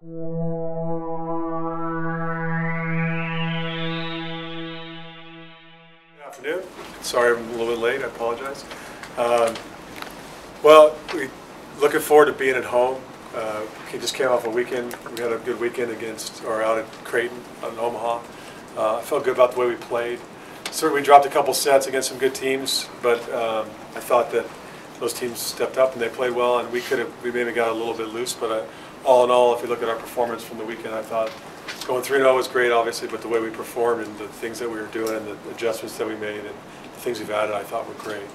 Good afternoon. Sorry I'm a little bit late, I apologize. Um, Well, we, looking forward to being at home. Uh, We just came off a weekend, we had a good weekend against, or out at Creighton, out in Omaha. Uh, I felt good about the way we played. Certainly, we dropped a couple sets against some good teams, but um, I thought that those teams stepped up and they played well, and we could have, we maybe got a little bit loose, but uh, all in all, if you look at our performance from the weekend, I thought going 3-0 was great, obviously, but the way we performed and the things that we were doing and the adjustments that we made and the things we've added, I thought were great.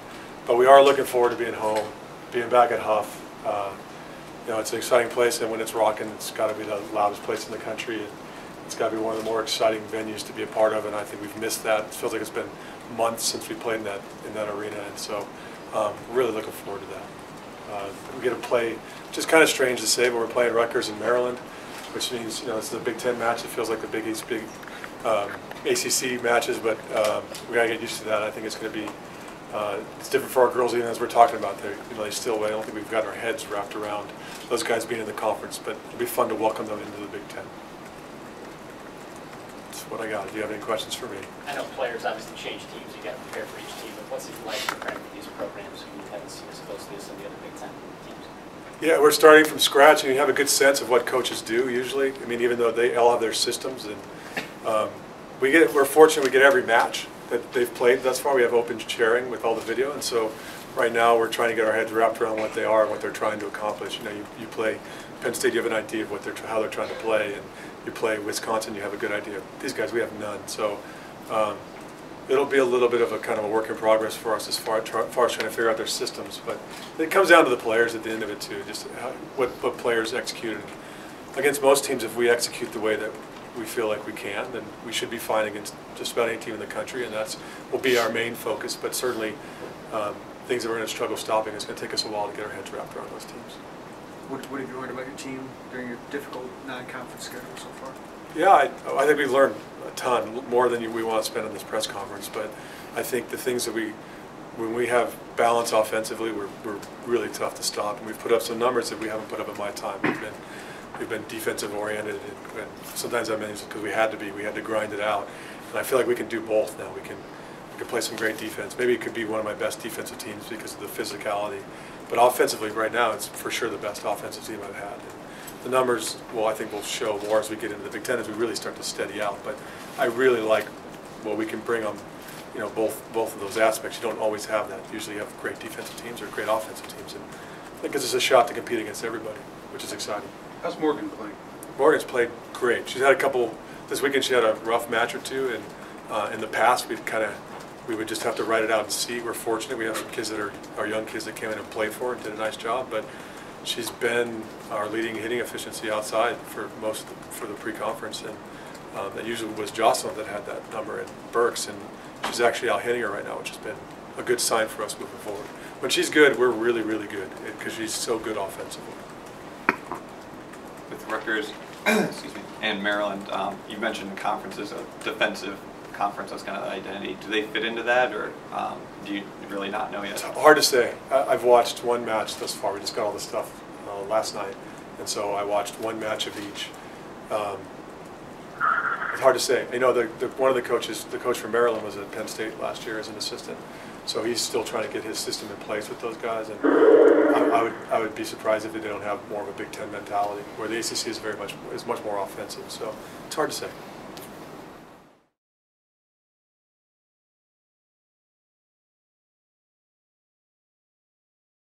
But we are looking forward to being home, being back at Huff. Uh, You know, it's an exciting place, and when it's rocking, it's got to be the loudest place in the country. It's got to be one of the more exciting venues to be a part of, and I think we've missed that. It feels like it's been months since we played in that, in that arena, and so um, really looking forward to that. Uh, We get to play, which is kind of strange to say, but we're playing Rutgers in Maryland, which means, you know, it's the Big Ten match. It feels like the Big East, big um, ACC matches, but um, we got to get used to that. I think it's going to be, uh, it's different for our girls even as we're talking about. They, you know, they still, I don't think we've got our heads wrapped around those guys being in the conference, but it'll be fun to welcome them into the Big Ten. That's what I got. Do you have any questions for me? I know players obviously change teams, you got to prepare for each team, but what's it like preparing for these programs who you haven't seen as closely as some of the other Big Ten teams? Yeah, we're starting from scratch, and you have a good sense of what coaches do usually. I mean, even though they all have their systems, and um, we get, we're fortunate we get every match that they've played thus far. We have open sharing with all the video, and so right now we're trying to get our heads wrapped around what they are and what they're trying to accomplish. You know, you, you play Penn State, you have an idea of what they're how they're trying to play, and you play Wisconsin, you have a good idea. These guys, we have none. So. Um, it'll be a little bit of a kind of a work in progress for us as far, far as trying to figure out their systems. But it comes down to the players at the end of it too, just how, what, what players execute. And against most teams, if we execute the way that we feel like we can, then we should be fine against just about any team in the country, and that's will be our main focus. But certainly, um, things that we're going to struggle stopping, it's going to take us a while to get our heads wrapped around those teams. What, what have you learned about your team during your difficult non-conference schedule so far? Yeah, I, I think we've learned a ton, more than we want to spend on this press conference. But I think the things that we, when we have balance offensively, we're, we're really tough to stop. And we've put up some numbers that we haven't put up in my time. We've been, we've been defensive oriented, and, and sometimes that means because we had to be, we had to grind it out. And I feel like we can do both now. We can, we can play some great defense. Maybe it could be one of my best defensive teams because of the physicality. But offensively, right now, it's for sure the best offensive team I've had. The numbers, well, I think will show more as we get into the Big Ten as we really start to steady out. But I really like what we can bring on, you know, both both of those aspects. You don't always have that. Usually, you have great defensive teams or great offensive teams, and that gives us a shot to compete against everybody, which is exciting. How's Morgan playing? Morgan's played great. She's had a couple. This weekend, she had a rough match or two, and uh, in the past, we'd kind of we would just have to write it out and see. We're fortunate we have some kids that are our young kids that came in and played for her and did a nice job, but she's been our leading hitting efficiency outside for most of for the pre-conference, and um, that usually was Jocelyn that had that number at Birks, and she's actually out hitting her right now, which has been a good sign for us moving forward. When she's good, we're really, really good because she's so good offensively. with Rutgers, excuse me, and Maryland, um, you mentioned conferences a defensive conference. That's kind of identity. Do they fit into that, or um, do you really not know It's yet? hard to say. I've watched one match thus far. We just got all the stuff uh, last night, and so I watched one match of each. Um, it's hard to say. You know, the, the, one of the coaches, the coach from Maryland, was at Penn State last year as an assistant, so he's still trying to get his system in place with those guys. And I, I would I would be surprised if they don't have more of a Big Ten mentality, where the ACC is very much is much more offensive. So it's hard to say.